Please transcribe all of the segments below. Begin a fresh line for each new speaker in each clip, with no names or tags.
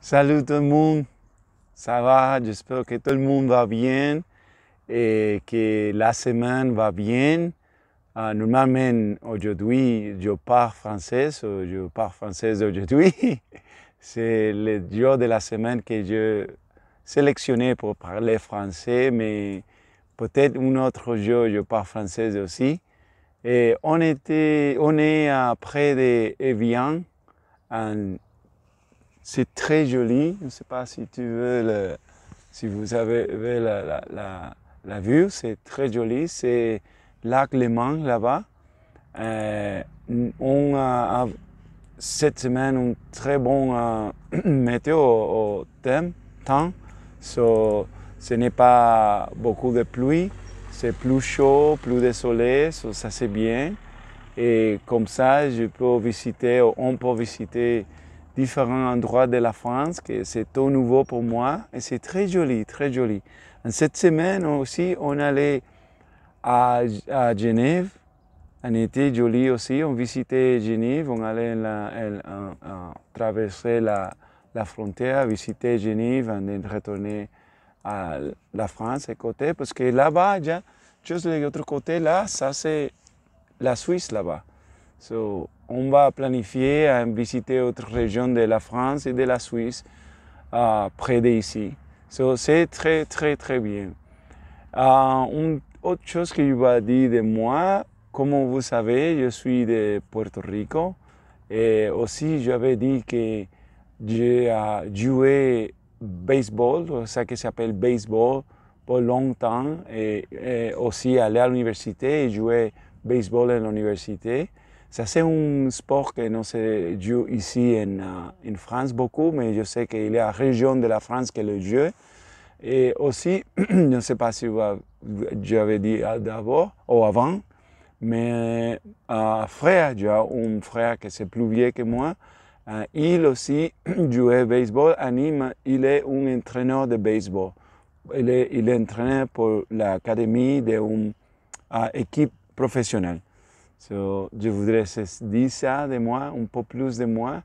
Salut tout le monde, ça va? J'espère que tout le monde va bien et que la semaine va bien. Euh, normalement, aujourd'hui, je parle français, je parle français aujourd'hui. C'est le jour de la semaine que je sélectionné pour parler français, mais peut-être un autre jour, je parle français aussi. Et on, était, on est près de Evian, c'est très joli. Je ne sais pas si tu veux si vous avez vu la, vue, c'est très joli. C'est lac Léman là-bas. Euh, on a cette semaine un très bon euh, météo au, thème, temps. So, ce n'est pas beaucoup de pluie, c'est plus chaud, plus de soleil, ça c'est bien. Et comme ça, je peux visiter, on peut visiter différents endroits de la France, que c'est tout nouveau pour moi et c'est très joli, très joli. Cette semaine aussi, on allait à, à Genève, on était joli aussi, on visitait Genève, on allait la, traverser la, la, frontière, visiter Genève, on retourner à la France à côté, parce que là-bas, juste de l'autre côté, là, ça c'est la Suisse là-bas. So, on va planifier à visiter autre régions de la France et de la Suisse uh, près d'ici. So, c'est très, très, très bien. Uh, une autre chose que je vais dire de moi, comme vous savez, je suis de Puerto Rico et aussi j'avais dit que j'ai joué baseball, ça qui s'appelle baseball, pour longtemps et, et aussi aller à l'université et jouer baseball à l'université. Ça, c'est un sport que ne se joue ici en, en, France beaucoup, mais je sais qu'il y a une région de la France qui le joue. Et aussi, je ne sais pas si j'avais dit d'abord ou avant, mais un frère, j'ai un frère qui est plus vieux que moi, euh, il aussi jouait baseball, anime, il est un entraîneur de baseball. Il est, il est pour l'académie d'une équipe professionnelle je voudrais dire ça de moi, un peu plus de moi.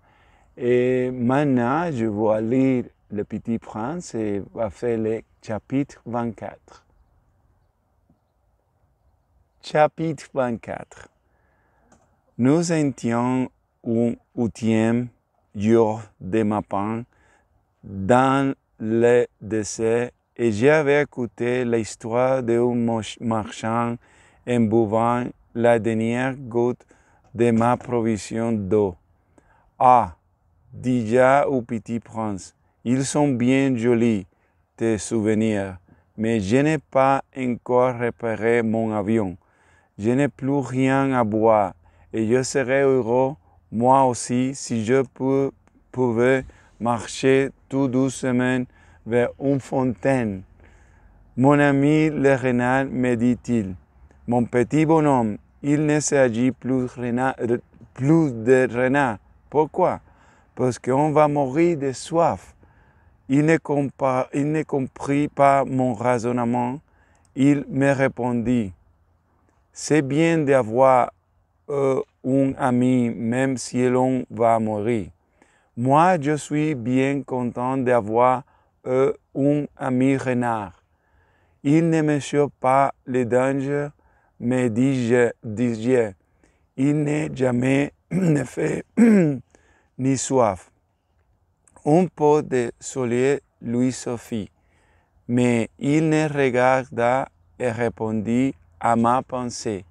Et maintenant, je vais lire le Petit Prince et va faire le chapitre 24. Chapitre 24. Nous étions un huitième jour de ma peine dans le désert et j'avais écouté l'histoire d'un marchand en buvant la dernière goutte de ma provision d'eau. Ah, déjà au petit prince, ils sont bien jolis, tes souvenirs, mais je n'ai pas encore réparé mon avion. Je n'ai plus rien à boire et je serais heureux, moi aussi, si je pouvais marcher tout doucement vers une fontaine. Mon ami le renard me dit-il, mon petit bonhomme, il ne s'agit plus, de renard. Pourquoi? Parce qu'on va mourir de soif. Il ne, il ne comprit pas mon raisonnement. Il me répondit, c'est bien d'avoir euh, un ami même si l'on va mourir. Moi, je suis bien content d'avoir euh, un ami renard. Il ne me pas les dangers mais dis-je, il n'est jamais ne fait ni soif. Un peu de soleil lui suffit, mais il ne regarda et répondit à ma pensée.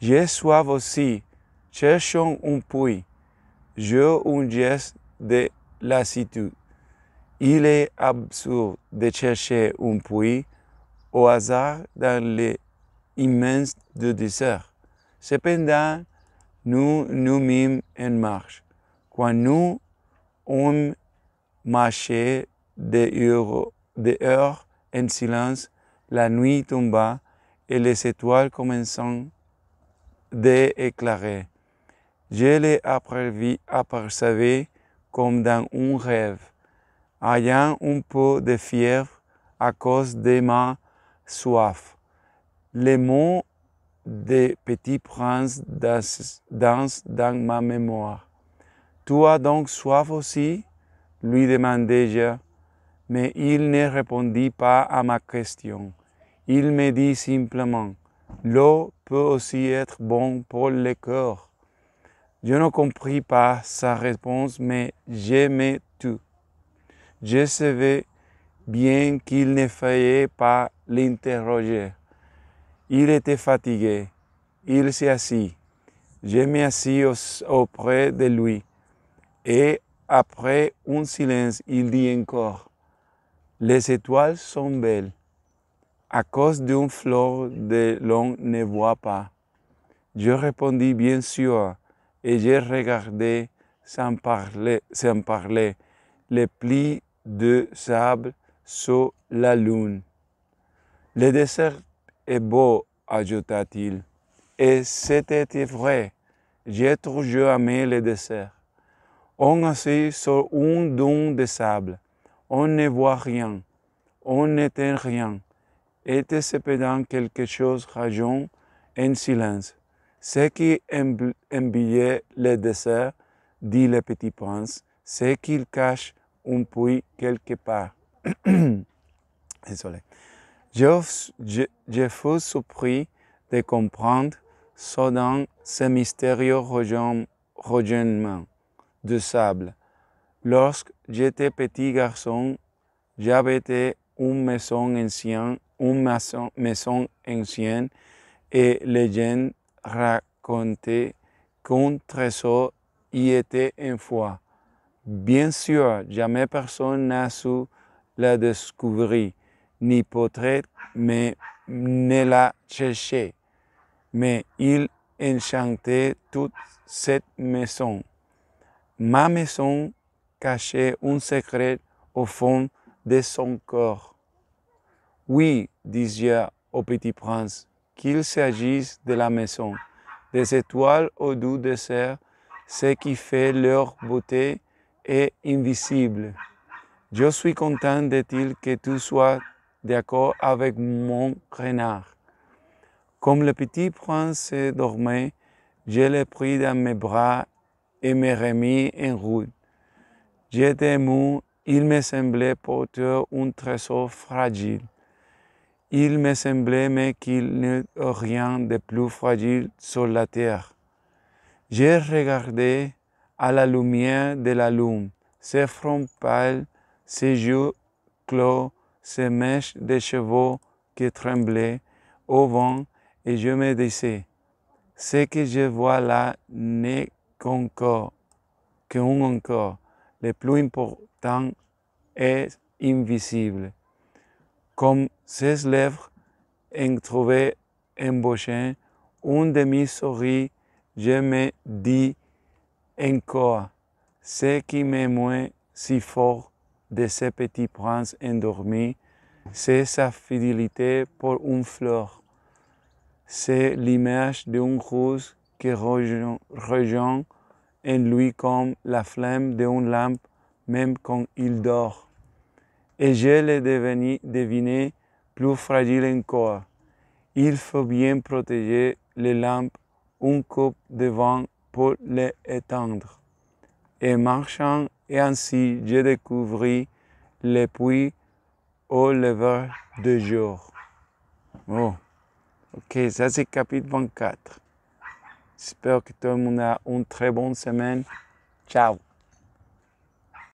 J'ai soif aussi, cherchons un puits. J'ai un geste de lassitude. Il est absurde de chercher un puits au hasard dans les immense de désert. Cependant, nous nous mîmes en marche. Quand nous on marchait des heures, des heures en silence, la nuit tomba et les étoiles commençant d'éclairer. Je les apercevais comme dans un rêve, ayant un peu de fièvre à cause de ma soif les mots des petits princes dansent dans ma mémoire. Tu as donc soif aussi? lui demandai-je, mais il ne répondit pas à ma question. Il me dit simplement, l'eau peut aussi être bon pour le corps. Je ne compris pas sa réponse, mais j'aimais tout. Je savais bien qu'il ne fallait pas l'interroger. Il était fatigué. Il s'est assis. Je m'assis auprès de lui. Et après un silence, il dit encore, Les étoiles sont belles. À cause d'une fleur de l'on ne voit pas. Je répondis bien sûr, et j'ai regardé sans parler, sans parler les plis de sable sur la lune. Le désert est beau, ajouta-t-il. Et c'était vrai. J'ai toujours aimé le désert. On assis sur un don de sable. On ne voit rien. On n'entend rien. Était cependant quelque chose rageant en silence. Ce qui embillait le désert, dit le petit prince, c'est qu'il cache un puits quelque part. Désolé. Je, fus surpris de comprendre soudain ce mystérieux rejoindre de sable. Lorsque j'étais petit garçon, j'avais une maison ancienne, une maison, maison ancienne et les gens racontaient qu'un trésor y était une fois. Bien sûr, jamais personne n'a su la découvrir, ni peut-être mais ne la chercher. Mais il enchantait toute cette maison. Ma maison cachait un secret au fond de son corps. Oui, dis-je au petit prince, qu'il s'agisse de la maison, des étoiles au doux désert, ce qui fait leur beauté est invisible. Je suis content, dit-il, que tu sois d'accord avec mon renard. Comme le petit prince dormait, je l'ai pris dans mes bras et me remis en route. J'étais ému, il me semblait porter un trésor fragile. Il me semblait mais qu'il n'y a rien de plus fragile sur la terre. J'ai regardé à la lumière de la lune, ses fronts pâles, ses yeux clos, ses mèches de cheveux qui tremblaient au vent, et je me disais, ce que je vois là n'est qu'encore, qu'un encore. Le plus important est invisible. Comme ses lèvres en trouvaient embauché un demi-souris, je me dis encore, ce qui m'émeut si fort de ce petit prince endormi, c'est sa fidélité pour une fleur. C'est l'image d'une rose qui rejoint en lui comme la flamme d'une lampe, même quand il dort. Et je l'ai deviné plus fragile encore. Il faut bien protéger les lampes, un coup de vent pour les éteindre. Et marchant et ainsi je découvris le puits au lever de jour. Oh, ok, ça c'est chapitre 24. J'espère que tout le monde a une très bonne semaine. Ciao.